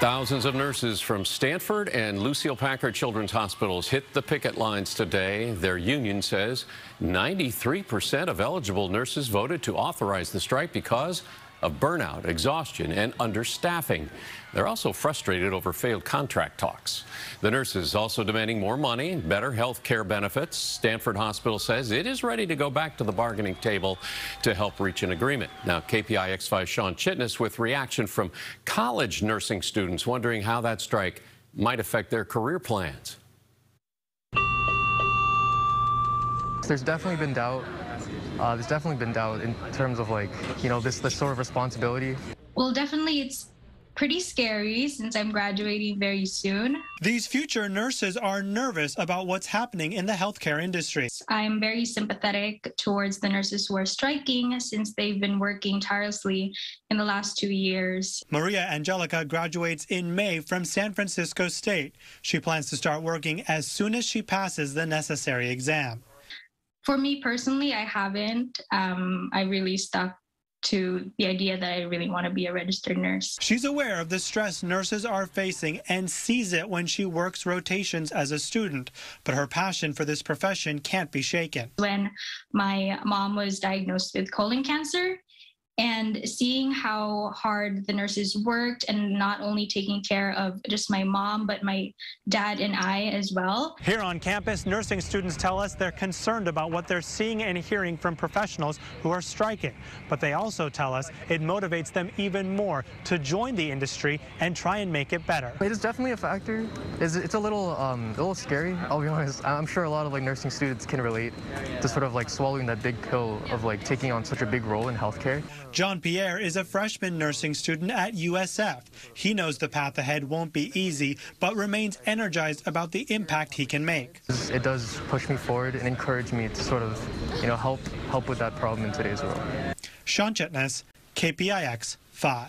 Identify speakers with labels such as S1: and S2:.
S1: Thousands of nurses from Stanford and Lucile Packard Children's Hospitals hit the picket lines today. Their union says 93% of eligible nurses voted to authorize the strike because of burnout, exhaustion, and understaffing. They're also frustrated over failed contract talks. The nurses also demanding more money, better health care benefits. Stanford Hospital says it is ready to go back to the bargaining table to help reach an agreement. Now, KPIX 5 Shawn Chitnis with reaction from college nursing students wondering how that strike might affect their career plans.
S2: There's definitely been doubt uh, there's definitely been doubt in terms of like, you know, this, this sort of responsibility.
S3: Well, definitely it's pretty scary since I'm graduating very soon.
S4: These future nurses are nervous about what's happening in the healthcare industry.
S3: I'm very sympathetic towards the nurses who are striking since they've been working tirelessly in the last two years.
S4: Maria Angelica graduates in May from San Francisco State. She plans to start working as soon as she passes the necessary exam.
S3: For me personally, I haven't. Um, I really stuck to the idea that I really want to be a registered nurse.
S4: She's aware of the stress nurses are facing and sees it when she works rotations as a student, but her passion for this profession can't be shaken.
S3: When my mom was diagnosed with colon cancer, and seeing how hard the nurses worked and not only taking care of just my mom but my dad and I as well.
S4: Here on campus, nursing students tell us they're concerned about what they're seeing and hearing from professionals who are striking. But they also tell us it motivates them even more to join the industry and try and make it better.
S2: It is definitely a factor. It's, it's a little um, a little scary, I'll be honest. I'm sure a lot of like nursing students can relate to sort of like swallowing that big pill of like taking on such a big role in healthcare.
S4: John Pierre is a freshman nursing student at USF. He knows the path ahead won't be easy, but remains energized about the impact he can make.
S2: It does push me forward and encourage me to sort of, you know, help help with that problem in today's world.
S4: Shawn Chitnis, KPIX 5.